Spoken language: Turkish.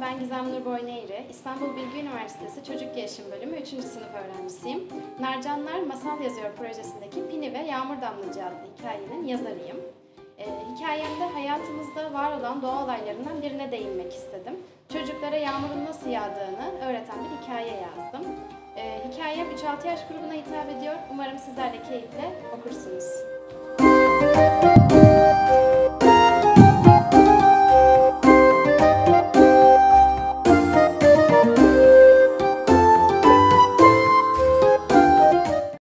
ben Gizem Nur Boyneğri. İstanbul Bilgi Üniversitesi Çocuk Gelişim Bölümü 3. sınıf öğrencisiyim. Narcanlar Masal Yazıyor projesindeki Pini ve Yağmur Damlacı adlı hikayenin yazarıyım. Ee, hikayemde hayatımızda var olan doğa olaylarından birine değinmek istedim. Çocuklara yağmurun nasıl yağdığını öğreten bir hikaye yazdım. Ee, hikayem 3-6 yaş grubuna hitap ediyor. Umarım sizler de keyifle okursunuz.